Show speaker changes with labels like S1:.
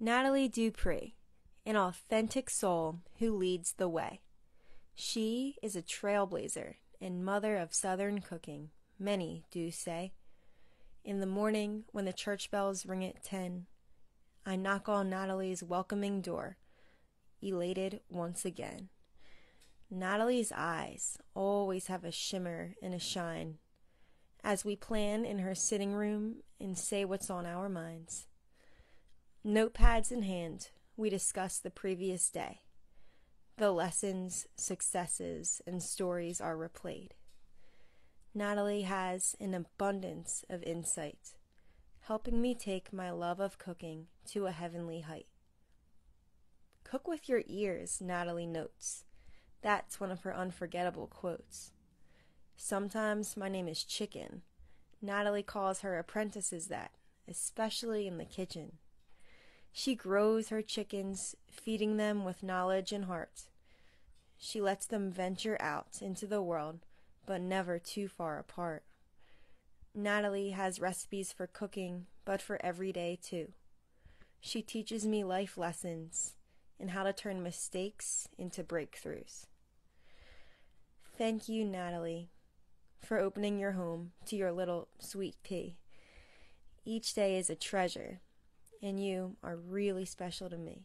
S1: Nathalie Dupree, an authentic soul who leads the way. She is a trailblazer and mother of Southern cooking, many do say. In the morning, when the church bells ring at ten, I knock on Nathalie's welcoming door, elated once again. Nathalie's eyes always have a shimmer and a shine as we plan in her sitting room and say what's on our minds. Notepads in hand, we discuss the previous day. The lessons, successes, and stories are replayed. Nathalie has an abundance of insight, helping me take my love of cooking to a heavenly height. Cook with your ears, Nathalie notes. That's one of her unforgettable quotes. Sometimes my name is Chicken. Nathalie calls her apprentices that, especially in the kitchen. She grows her chickens, feeding them with knowledge and heart. She lets them venture out into the world, but never too far apart. Nathalie has recipes for cooking, but for every day too. She teaches me life lessons and how to turn mistakes into breakthroughs. Thank you, Nathalie, for opening your home to your little sweet pea. Each day is a treasure, and you are really special to me.